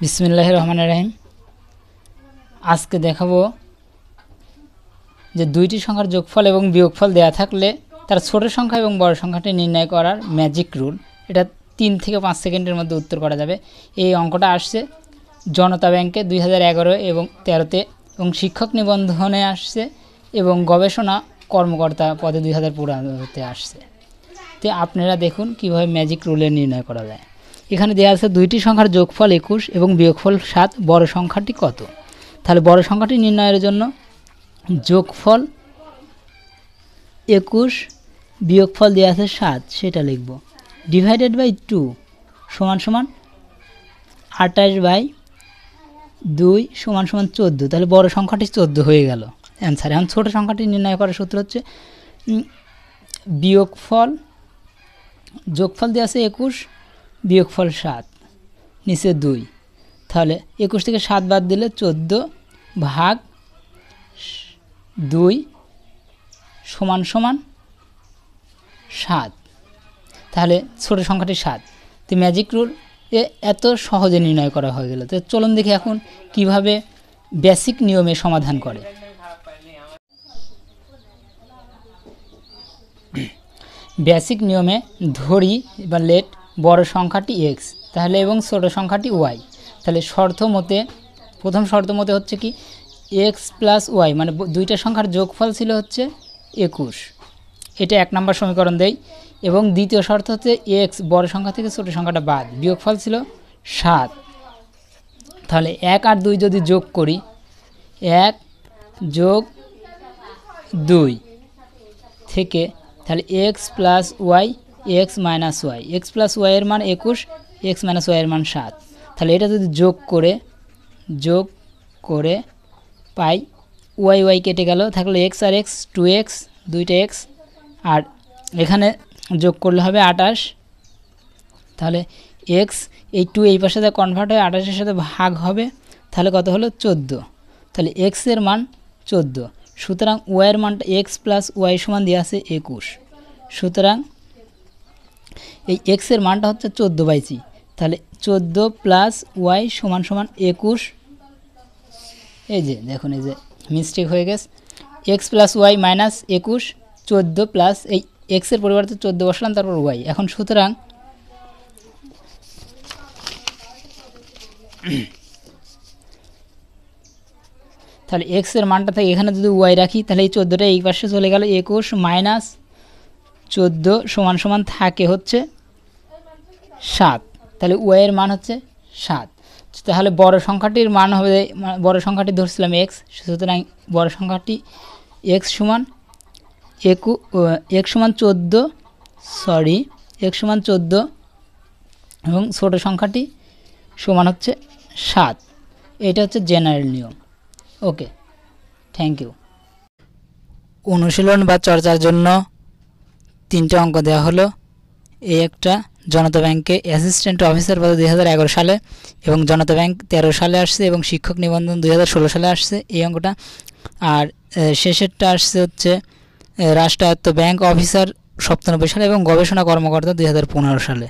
বিসমিল্লাহ রহমান রাহিম। আজকে দেখাবো যে দুইটি সংখ্যার যোগফল এবং বিয়োগফল দেয়া থাকলে তার ছোট সংখ্যা এবং বড় সংখ্যাটি নির্ণয় করার ম্যাজিক রুল এটা তিন থেকে পাঁচ সেকেন্ডের মধ্যে উত্তর করা যাবে। এই অঙ্কটা আসছে জনতা ব্যাংকে দুই হাজার এগারো এবং তেরোতে এবং শিক্ষক নিবন্ধনে আসছে এবং গবেষণা কর্মকর্তা পদে দুই হাজার পনেরোতে আসছে। তো আপনারা দেখুন কীভাবে ম্যাজিক রুলে নির্ণয় করা যায়। এখানে দেওয়া আছে দুইটি সংখ্যার যোগফল একুশ এবং বিয়োগফল সাত, বড় সংখ্যাটি কত? তাহলে বড় সংখ্যাটি নির্ণয়ের জন্য যোগফল একুশ, বিয়োগফল দেওয়া আছে সাত, সেটা লিখব। ডিভাইডেড বাই টু সমান সমান আঠাশ বাই দুই সমান সমান চোদ্দ। তাহলে বড় সংখ্যাটি চোদ্দ হয়ে গেল। অ্যান্সার এখন ছোটো সংখ্যাটি নির্ণয় করার সূত্র হচ্ছে বিয়োগফল, যোগফল দেওয়া আছে একুশ বিয়োগফল সাত, নিচে দুই। তাহলে একুশ থেকে সাত বাদ দিলে চোদ্দ ভাগ দুই সমান সমান সাত। তাহলে ছোট সংখ্যাটি সাত। তো ম্যাজিক রুল এ এত সহজে নির্ণয় করা হয়ে গেল। তো চলুন দেখি এখন কীভাবে বেসিক নিয়মে সমাধান করে। বেসিক নিয়মে ধরি বা লেট বড় সংখ্যাটি এক্স তাহলে এবং ছোট সংখ্যাটি ওয়াই তাহলে শর্ত মতে, প্রথম শর্ত মতে হচ্ছে কি এক্স প্লাস ওয়াই মানে দুইটা সংখ্যার যোগফল ছিল হচ্ছে একুশ। এটা এক নম্বর সমীকরণ দেই। এবং দ্বিতীয় শর্ত হচ্ছে এক্স বড় সংখ্যা থেকে ছোট সংখ্যাটা বাদ। বিয়োগফল ছিল সাত। তাহলে এক আর দুই যদি যোগ করি, এক যোগ দুই থেকে, তাহলে X plus Y X minus Y, X plus ওয়াইয়ের মান একুশ, এক্স মাইনাস ওয়াইয়ের মান সাত। তাহলে এটা যদি যোগ করে যোগ করে পাই, ওয়াই ওয়াই কেটে গেল, থাকলে এক্স আর এক্স, টু এক্স, দুইটা এক্স, আর এখানে যোগ করলে হবে আটাশ তাহলে এক্স এই টু এই পাশে কনভার্ট হয়ে, আঠাশের সাথে ভাগ হবে, তাহলে কত হলো? চোদ্দ। তাহলে এক্সের মান চোদ্দ। সুতরাং ওয়াইয়ের মানটা এক্স প্লাস ওয়াই সমান দিয়ে আছে একুশ। সুতরাং এই এক্সের মানটা হচ্ছে চোদ্দ বাইসি তাহলে চোদ্দ প্লাস ওয়াই সমান সমান একুশ। এই যে, দেখুন এই যে মিস্টেক হয়ে গেছে। এক্স প্লাস ওয়াই মাইনাস একুশ, চোদ্দ প্লাস এই এক্সের পরিবর্তে চোদ্দ বসালাম, তারপর ওয়াই এখন সুতরাং তাহলে এক্সের মানটা থেকে এখানে যদি ওয়াই রাখি, তাহলে এই চোদ্দোটা এই পাশে চলে গেল, একুশ মাইনাস চোদ্দ সমান সমান থাকে হচ্ছে সাত। তাহলে ওয়াইয়ের মান হচ্ছে সাত। তাহলে বড় সংখ্যাটির মান হবে, বড় সংখ্যাটি ধরছিলাম এক্স সুতরাং বড় সংখ্যাটি এক্স সমান একু এক সমান চোদ্দ সরি এক সমান চোদ্দ, এবং ছোটো সংখ্যাটি সমান হচ্ছে সাত। এটা হচ্ছে জেনারেল নিয়ম। ওকে থ্যাংক ইউ অনুশীলন বা চর্চার জন্য তিনটে অঙ্ক দেওয়া হলো। এই একটা জনতা ব্যাংকে অ্যাসিস্ট্যান্ট অফিসার পদে দুই হাজার এগারো সালে এবং জনতা ব্যাংক তেরো সালে আসছে এবং শিক্ষক নিবন্ধন দুই হাজার ষোলো সালে আসছে এই অঙ্কটা। আর শেষেরটা আসছে হচ্ছে রাষ্ট্রায়ত্ত ব্যাংক অফিসার সপ্তানব্বই সালে এবং গবেষণা কর্মকর্তা দুই হাজার পনেরো সালে।